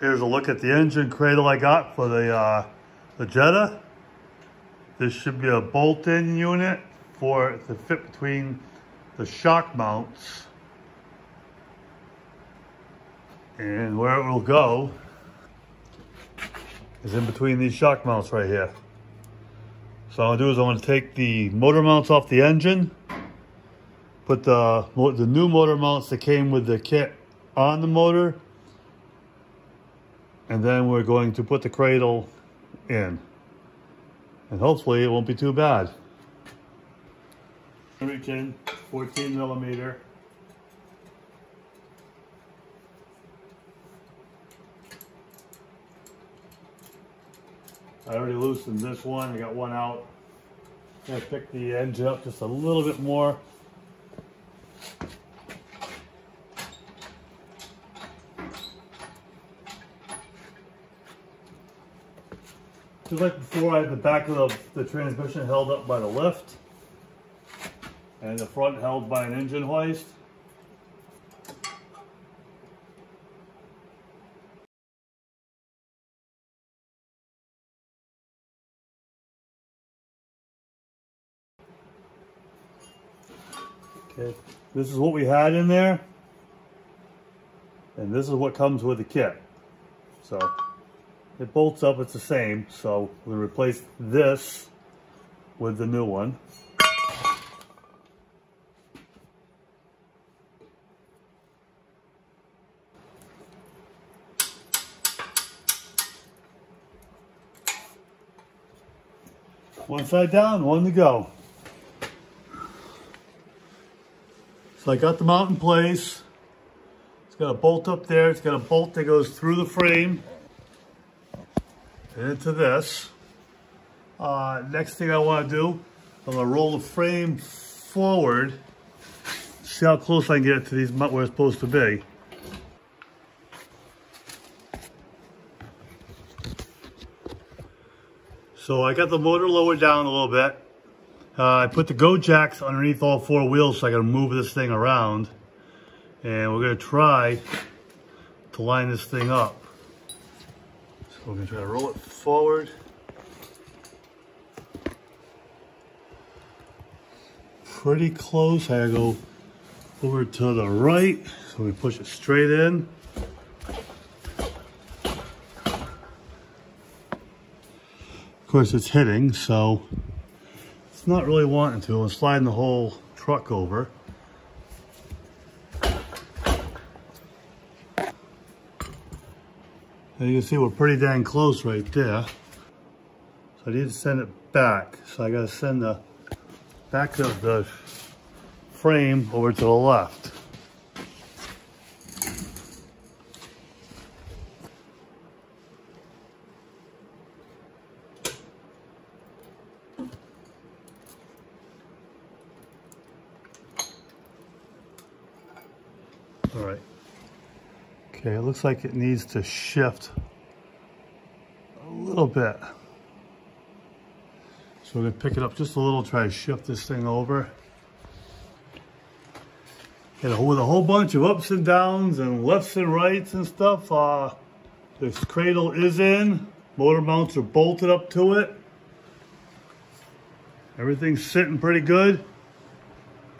Here's a look at the engine cradle I got for the, uh, the Jetta. This should be a bolt-in unit for it to fit between the shock mounts. And where it will go is in between these shock mounts right here. So I'm gonna do is I'm gonna take the motor mounts off the engine, put the, the new motor mounts that came with the kit on the motor, and then we're going to put the cradle in. And hopefully it won't be too bad. In, 14 millimeter. I already loosened this one, I got one out. I'm gonna pick the engine up just a little bit more. Just like before, I had the back of the, the transmission held up by the lift and the front held by an engine hoist. Okay, this is what we had in there. And this is what comes with the kit. So it bolts up, it's the same. So we replace this with the new one. One side down, one to go. So I got the mount in place. It's got a bolt up there. It's got a bolt that goes through the frame into this. Uh, next thing I want to do, I'm going to roll the frame forward. See how close I can get to these where it's supposed to be. So I got the motor lowered down a little bit. Uh, I put the go jacks underneath all four wheels so I can move this thing around. And we're going to try to line this thing up. We're gonna try to roll it forward. Pretty close. I go over to the right. So we push it straight in. Of course it's hitting, so it's not really wanting to. I'm sliding the whole truck over. You can see we're pretty dang close right there. So I need to send it back. So I gotta send the back of the frame over to the left. All right. Okay, it looks like it needs to shift a little bit. So we're gonna pick it up just a little, try to shift this thing over. And with a whole bunch of ups and downs and lefts and rights and stuff, uh, this cradle is in. Motor mounts are bolted up to it. Everything's sitting pretty good.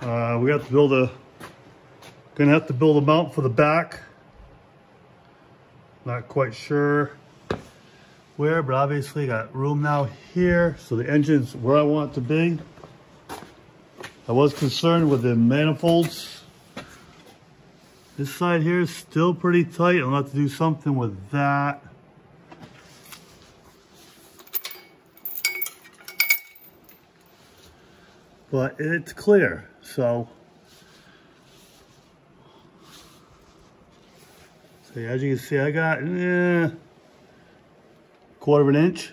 Uh, we have to build a, gonna have to build a mount for the back. Not quite sure where, but obviously got room now here. So the engine's where I want it to be. I was concerned with the manifolds. This side here is still pretty tight. I'll have to do something with that. But it's clear, so So as you can see, I got eh, quarter of an inch.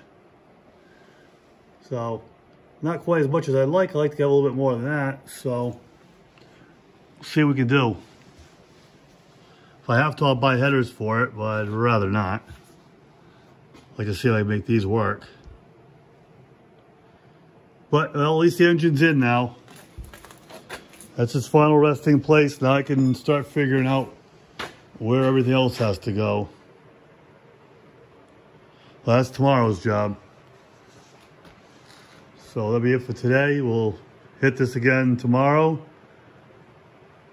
So not quite as much as I'd like. I like to get a little bit more than that. So see what we can do. If I have to, I'll buy headers for it, but I'd rather not. I'd like to see if I make these work. But well, at least the engine's in now. That's its final resting place. Now I can start figuring out where everything else has to go. Well, that's tomorrow's job. So that'll be it for today. We'll hit this again tomorrow.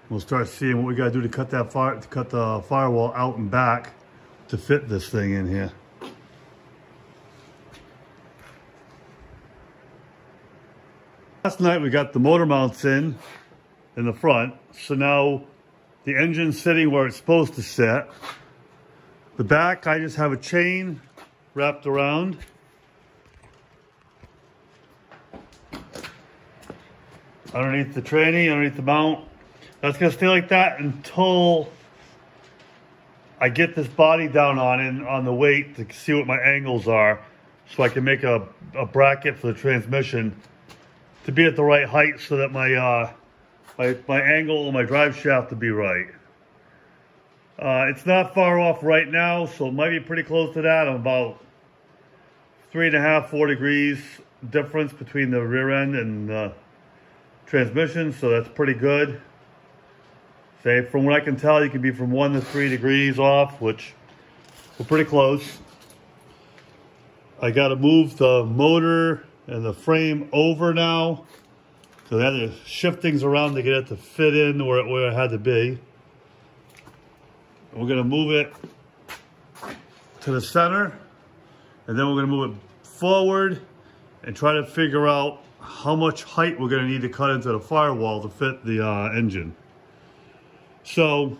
We'll start seeing what we gotta do to cut that fire to cut the firewall out and back to fit this thing in here. Last night we got the motor mounts in in the front. So now the engine's sitting where it's supposed to sit. The back, I just have a chain wrapped around. Underneath the tranny, underneath the mount. That's gonna stay like that until I get this body down on it on the weight to see what my angles are so I can make a, a bracket for the transmission to be at the right height so that my uh, my, my angle on my drive shaft to be right. Uh, it's not far off right now, so it might be pretty close to that. I'm about three and a half, four degrees difference between the rear end and the transmission, so that's pretty good. Say, from what I can tell, you can be from one to three degrees off, which we're pretty close. I got to move the motor and the frame over now. So I had to shift things around to get it to fit in where it, where it had to be. We're going to move it to the center and then we're to move it forward and try to figure out how much height we're going to need to cut into the firewall to fit the uh, engine. So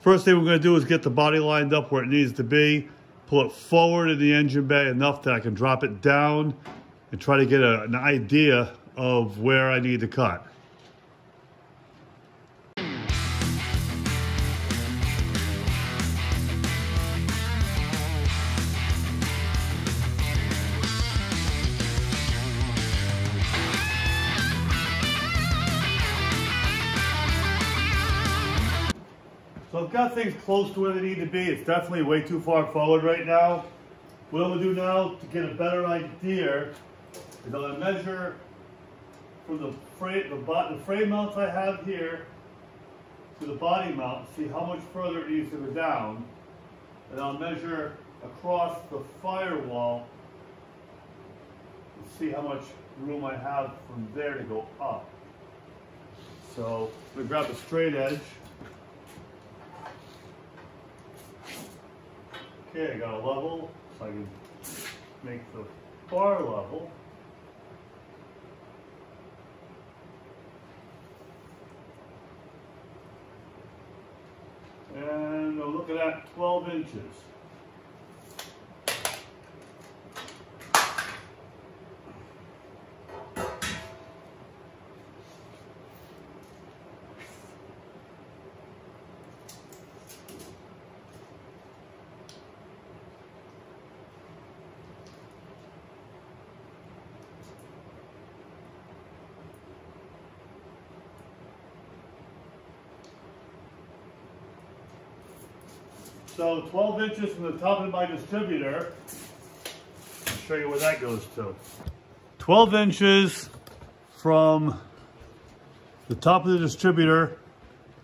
first thing we're going to do is get the body lined up where it needs to be, pull it forward in the engine bay enough that I can drop it down and try to get a, an idea of where I need to cut. So I've got things close to where they need to be. It's definitely way too far forward right now. What I'm gonna do now to get a better idea is I'm gonna measure from the frame, the, the frame mounts I have here to the body mount, see how much further it needs to go down. And I'll measure across the firewall and see how much room I have from there to go up. So I'm gonna grab a straight edge. Okay, I got a level, so I can make the bar level. And look at that, 12 inches. So 12 inches from the top of my distributor. I'll show you where that goes to. 12 inches from the top of the distributor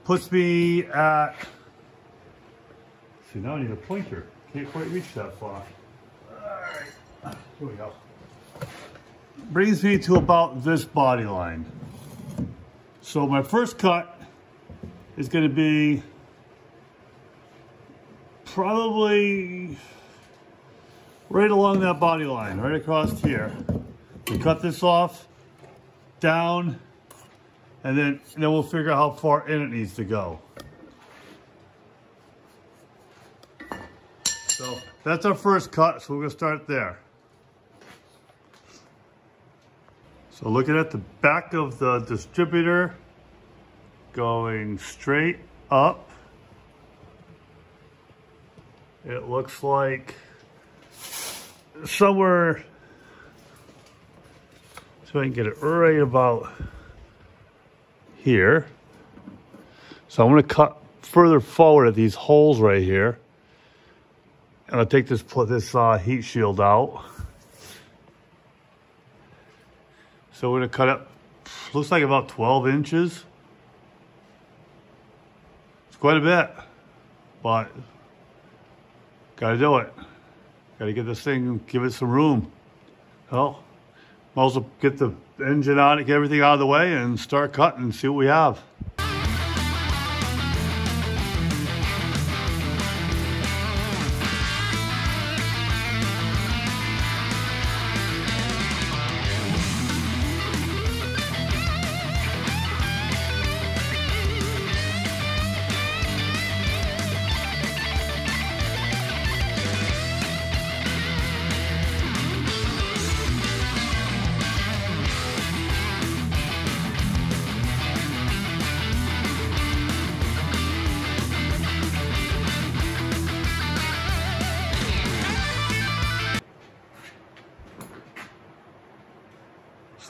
puts me at, see now I need a pointer. Can't quite reach that far. All right, here we go. Brings me to about this body line. So my first cut is gonna be probably right along that body line, right across here. We cut this off, down, and then, and then we'll figure out how far in it needs to go. So that's our first cut, so we're gonna start there. So looking at the back of the distributor, going straight up, it looks like somewhere, so I can get it right about here. So I'm gonna cut further forward at these holes right here. And I'll take this, this uh, heat shield out. So we're gonna cut it, looks like about 12 inches. It's quite a bit. but gotta do it. Gotta get this thing, give it some room. Well, might as well get the engine on it, get everything out of the way and start cutting and see what we have.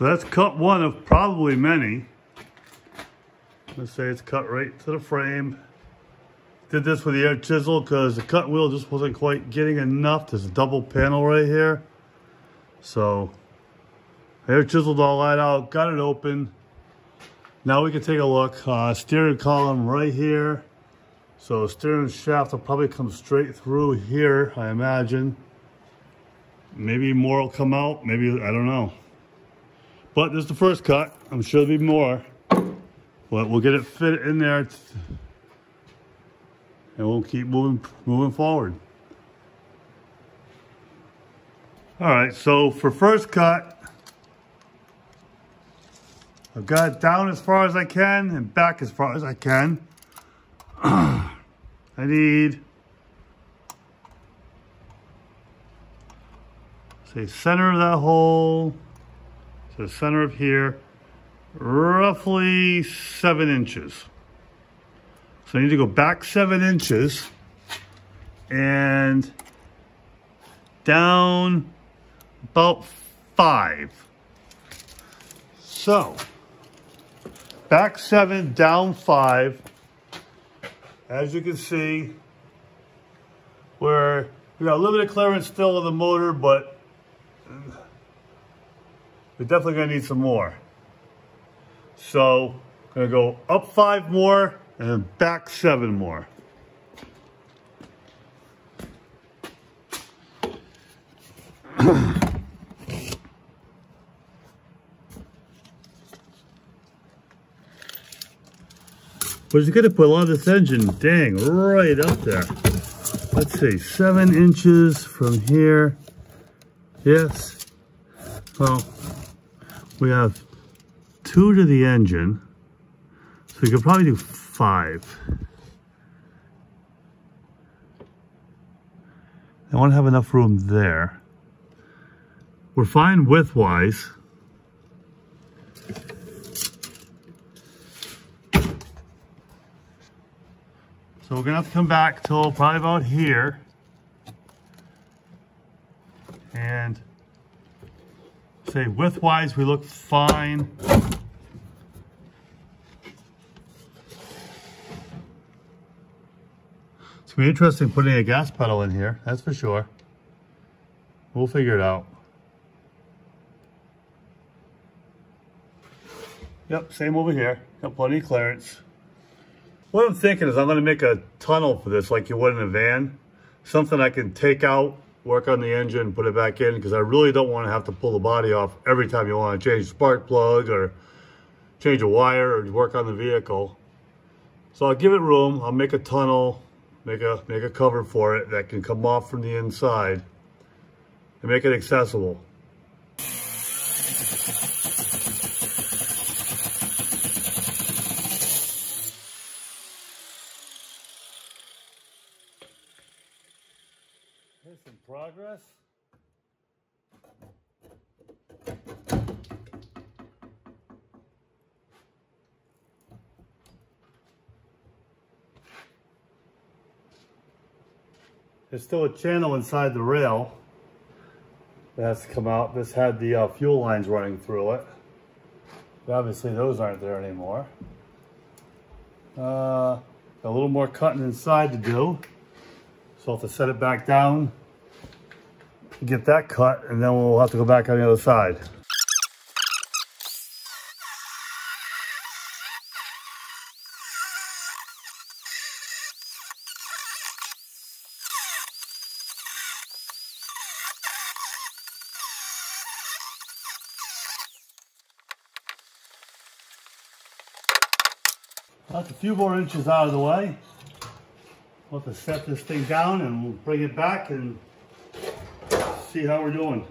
So that's cut one of probably many. Let's say it's cut right to the frame. Did this with the air chisel because the cut wheel just wasn't quite getting enough. There's a double panel right here. So air chiseled all that out, got it open. Now we can take a look. Uh, steering column right here. So steering shaft will probably come straight through here, I imagine. Maybe more will come out, maybe, I don't know. But this is the first cut. I'm sure there'll be more. But we'll get it fit in there. And we'll keep moving, moving forward. All right, so for first cut, I've got it down as far as I can and back as far as I can. I need, say, center of that hole the center of here, roughly seven inches. So I need to go back seven inches and down about five. So, back seven, down five. As you can see, where we got a little bit of clearance still of the motor, but we're definitely gonna need some more. So, gonna go up five more and back seven more. But you gonna put a lot of this engine, dang, right up there. Let's see, seven inches from here. Yes. Well, we have two to the engine. So we could probably do five. I want to have enough room there. We're fine width-wise. So we're gonna have to come back till probably about here. And Say width-wise, we look fine. It's gonna be interesting putting a gas pedal in here, that's for sure. We'll figure it out. Yep, same over here. Got plenty of clearance. What I'm thinking is I'm gonna make a tunnel for this like you would in a van. Something I can take out work on the engine, put it back in, because I really don't want to have to pull the body off every time you want to change spark plug or change a wire or work on the vehicle. So I'll give it room. I'll make a tunnel, make a, make a cover for it that can come off from the inside and make it accessible. Still a channel inside the rail that has to come out. This had the uh, fuel lines running through it. But obviously those aren't there anymore. Uh, a little more cutting inside to do. So I'll have to set it back down get that cut and then we'll have to go back on the other side. Few more inches out of the way. We'll have to set this thing down and we'll bring it back and see how we're doing.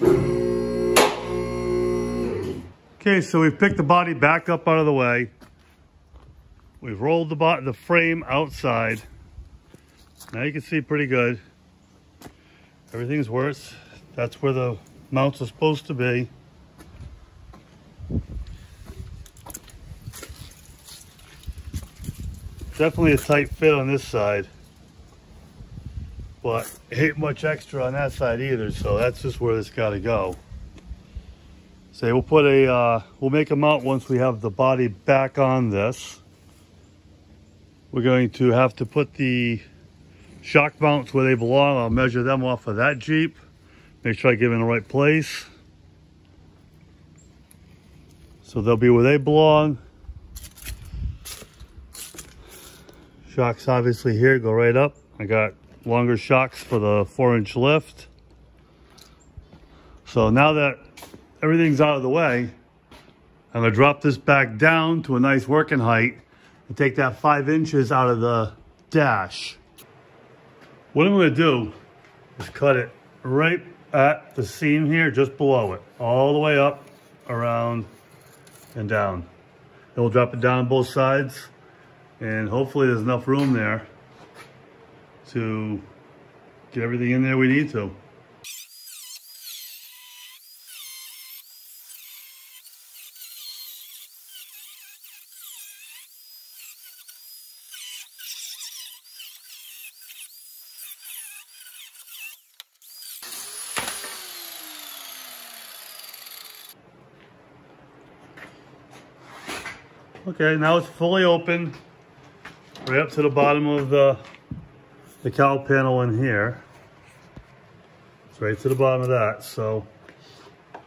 Okay, so we've picked the body back up out of the way. We've rolled the, the frame outside. Now you can see pretty good. Everything's worse. That's where the mounts are supposed to be. Definitely a tight fit on this side. But ain't much extra on that side either, so that's just where it's got to go. Say we'll put a, uh, we'll make a mount once we have the body back on this. We're going to have to put the shock mounts where they belong. I'll measure them off of that Jeep. Make sure I get them in the right place. So they'll be where they belong. Shocks obviously here go right up. I got longer shocks for the four inch lift. So now that everything's out of the way, I'm gonna drop this back down to a nice working height and take that five inches out of the dash. What I'm gonna do is cut it right at the seam here, just below it, all the way up, around, and down. Then we'll drop it down both sides, and hopefully there's enough room there to get everything in there we need to. Okay, now it's fully open, right up to the bottom of the, the cowl panel in here. It's right to the bottom of that, so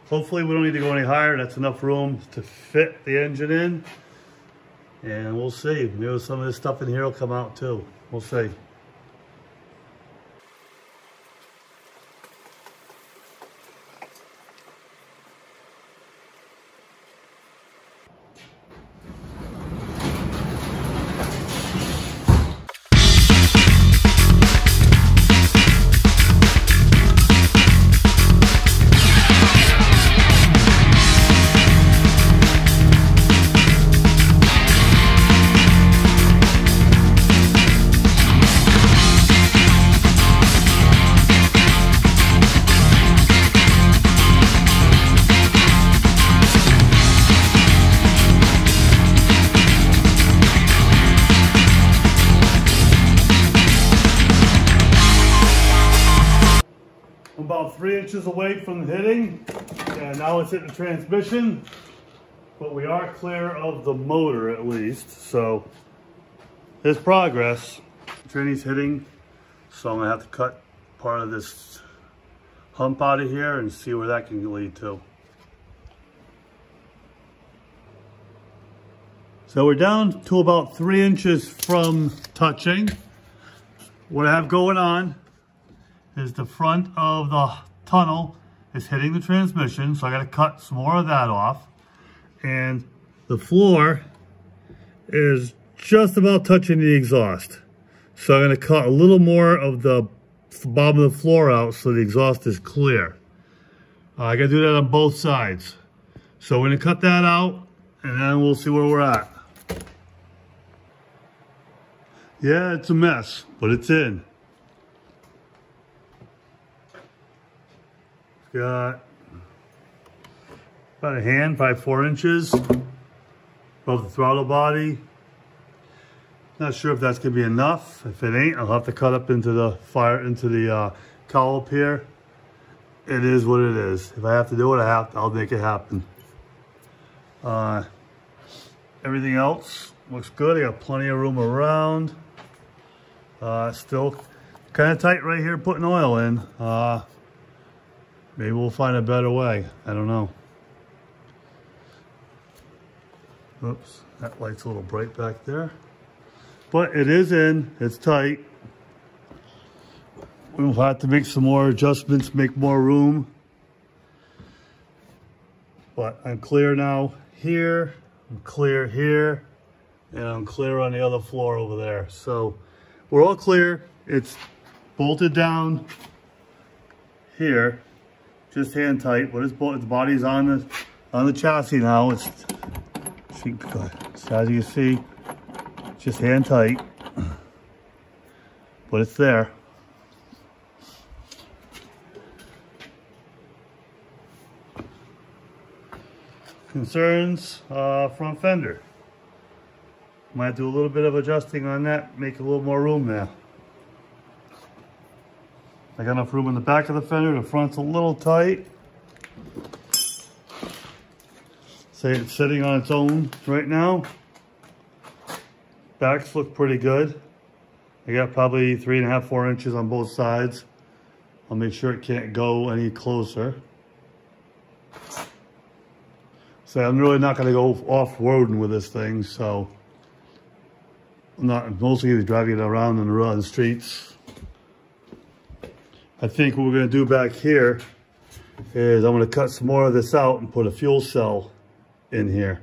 hopefully we don't need to go any higher. That's enough room to fit the engine in. And we'll see. Maybe some of this stuff in here will come out too. We'll see. Inches away from the hitting, and now it's hitting the transmission, but we are clear of the motor at least, so there's progress. Tranny's hitting, so I'm gonna have to cut part of this hump out of here and see where that can lead to. So we're down to about three inches from touching. What I have going on is the front of the tunnel is hitting the transmission, so I gotta cut some more of that off. And the floor is just about touching the exhaust. So I'm gonna cut a little more of the bottom of the floor out so the exhaust is clear. Uh, I gotta do that on both sides. So we're gonna cut that out and then we'll see where we're at. Yeah, it's a mess, but it's in. Got about a hand, probably four inches above the throttle body. Not sure if that's gonna be enough. If it ain't, I'll have to cut up into the fire, into the uh, up here. It is what it is. If I have to do it, I have to, I'll make it happen. Uh, everything else looks good. I got plenty of room around. Uh, still kind of tight right here putting oil in. Uh, maybe we'll find a better way. I don't know. Oops, that light's a little bright back there. But it is in, it's tight. We'll have to make some more adjustments, make more room. But I'm clear now here, I'm clear here, and I'm clear on the other floor over there. So we're all clear. It's bolted down here, just hand tight, but it's, the body's on the on the chassis now. It's so as you can see, just hand tight, but it's there. Concerns, uh, front fender. Might do a little bit of adjusting on that, make a little more room there. I got enough room in the back of the fender, the front's a little tight. Say it's sitting on its own right now. Backs look pretty good. I got probably three and a half, four inches on both sides. I'll make sure it can't go any closer. So I'm really not going to go off-roading with this thing, so I'm not mostly driving it around in the, the streets. I think what we're going to do back here is I'm to cut some more of this out and put a fuel cell in here.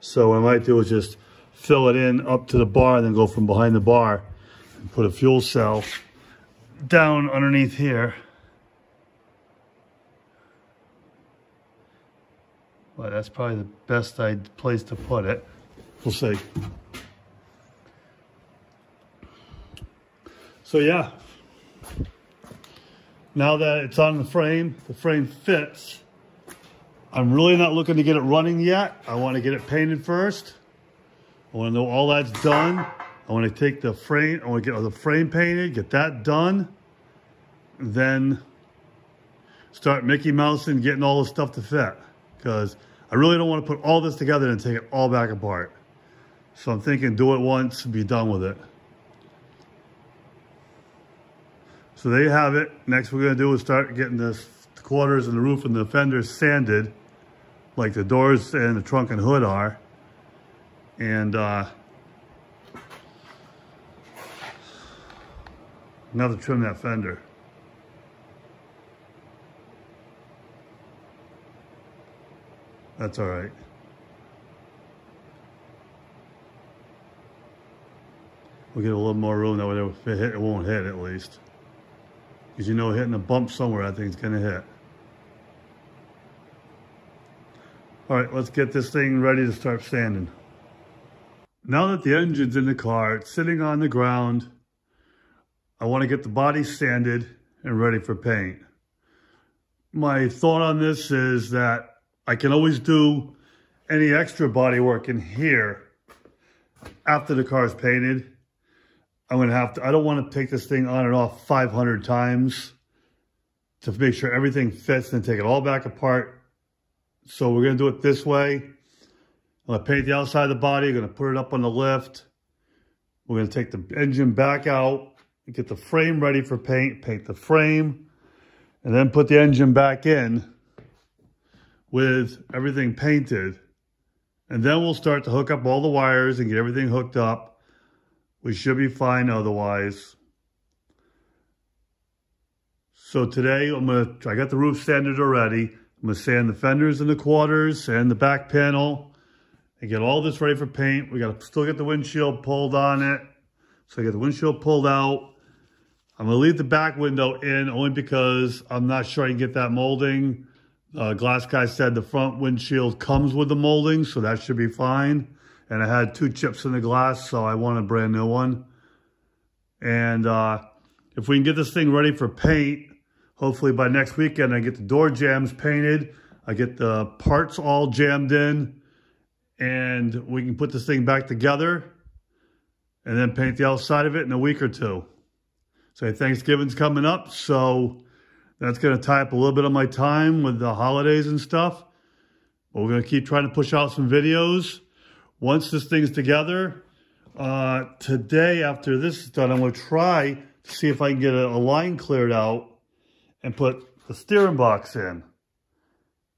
So what I might do is just fill it in up to the bar and then go from behind the bar and put a fuel cell down underneath here. Well, that's probably the best place to put it. We'll see. So yeah, now that it's on the frame, the frame fits. I'm really not looking to get it running yet. I want to get it painted first. I want to know all that's done. I want to take the frame, I want to get the frame painted, get that done. Then start Mickey Mouse and getting all the stuff to fit. Because I really don't want to put all this together and take it all back apart. So I'm thinking do it once and be done with it. So there you have it. Next we're going to do is start getting this, the quarters and the roof and the fenders sanded like the doors and the trunk and hood are. And uh, to trim that fender. That's all right. We'll get a little more room that way hit, it won't hit at least. Because you know hitting a bump somewhere, I think it's going to hit. All right, let's get this thing ready to start sanding. Now that the engine's in the car, it's sitting on the ground, I want to get the body sanded and ready for paint. My thought on this is that I can always do any extra body work in here after the car is painted I'm going to have to, I don't want to take this thing on and off 500 times to make sure everything fits and take it all back apart. So we're going to do it this way. I'm going to paint the outside of the body. I'm going to put it up on the lift. We're going to take the engine back out, and get the frame ready for paint, paint the frame, and then put the engine back in with everything painted. And then we'll start to hook up all the wires and get everything hooked up. We should be fine otherwise. So today I'm gonna, I got the roof sanded already. I'm gonna sand the fenders and the quarters and the back panel and get all this ready for paint. We gotta still get the windshield pulled on it. So I get the windshield pulled out. I'm gonna leave the back window in only because I'm not sure I can get that molding. Uh, glass guy said the front windshield comes with the molding, so that should be fine and I had two chips in the glass, so I want a brand new one. And uh, if we can get this thing ready for paint, Hopefully by next weekend, I get the door jambs painted. I get the parts all jammed in and we can put this thing back together and then paint the outside of it in a week or two. So Thanksgiving's coming up, so that's going to tie up a little bit of my time with the holidays and stuff. But we're going to keep trying to push out some videos. Once this thing's together, uh, today after this is done, I'm going to try to see if I can get a, a line cleared out and put the steering box in.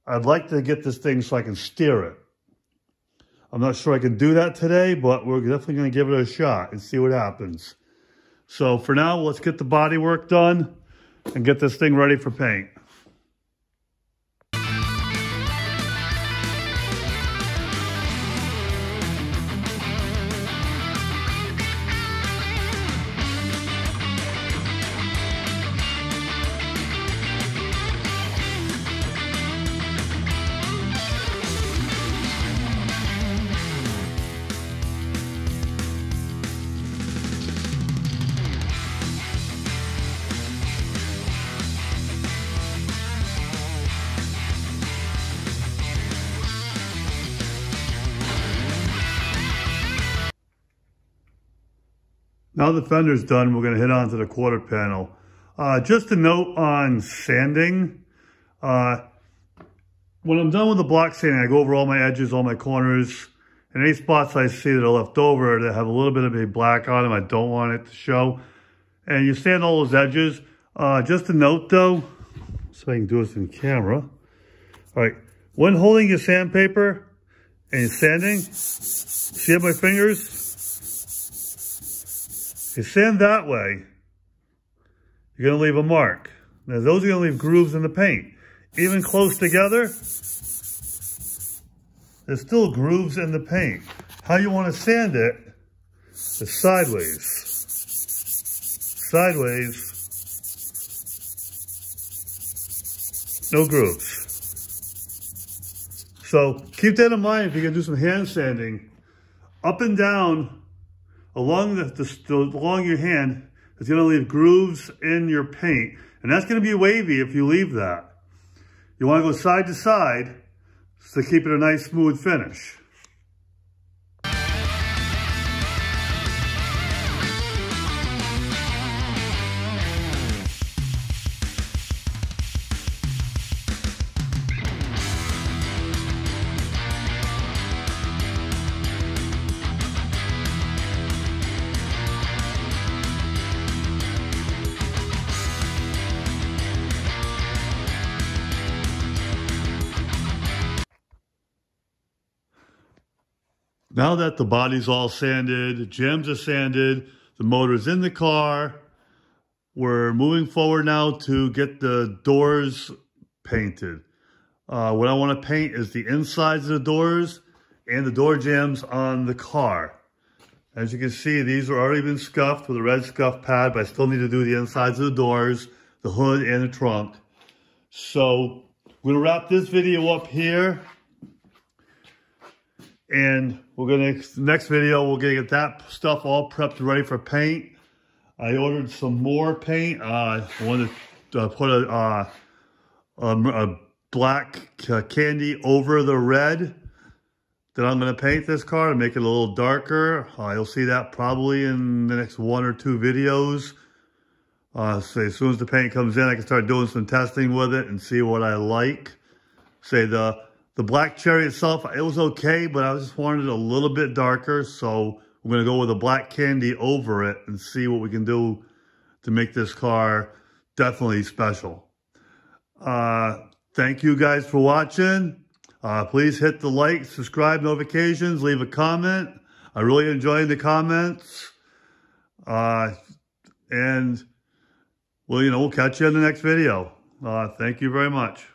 I'd like to get this thing so I can steer it. I'm not sure I can do that today, but we're definitely going to give it a shot and see what happens. So for now, let's get the body work done and get this thing ready for paint. Now the fender's done, we're going to hit on to the quarter panel. Uh, just a note on sanding. Uh, when I'm done with the block sanding, I go over all my edges, all my corners, and any spots I see that are left over that have a little bit of a black on them, I don't want it to show. And you sand all those edges. Uh, just a note though, so I can do this in camera. All right, when holding your sandpaper and sanding, see my fingers? If you sand that way, you're going to leave a mark. Now, those are going to leave grooves in the paint. Even close together, there's still grooves in the paint. How you want to sand it is sideways. Sideways. No grooves. So keep that in mind if you're going to do some hand sanding. Up and down along the, the, along your hand is going to leave grooves in your paint. And that's going to be wavy if you leave that. You want to go side to side to keep it a nice smooth finish. Now that the body's all sanded, the jambs are sanded, the motor's in the car, we're moving forward now to get the doors painted. Uh, what I want to paint is the insides of the doors and the door jambs on the car. As you can see, these are already been scuffed with a red scuff pad, but I still need to do the insides of the doors, the hood, and the trunk. So, we're going to wrap this video up here. And we're gonna, next video, we're gonna get that stuff all prepped ready for paint. I ordered some more paint. Uh, I wanted to put a, uh, a, a black candy over the red that I'm to paint this car to make it a little darker. Uh, you'll see that probably in the next one or two videos. Uh, say as soon as the paint comes in, I can start doing some testing with it and see what I like. Say the the black cherry itself, it was okay, but I just wanted it a little bit darker. So we're going to go with a black candy over it and see what we can do to make this car definitely special. Uh, thank you guys for watching. Uh, please hit the like, subscribe, notifications, leave a comment. I really enjoyed the comments. Uh, and, well, you know, we'll catch you in the next video. Uh, thank you very much.